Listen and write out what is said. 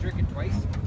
Drinking it twice.